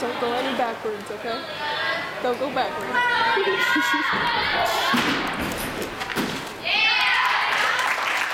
Don't go any backwards, okay? Don't go backwards.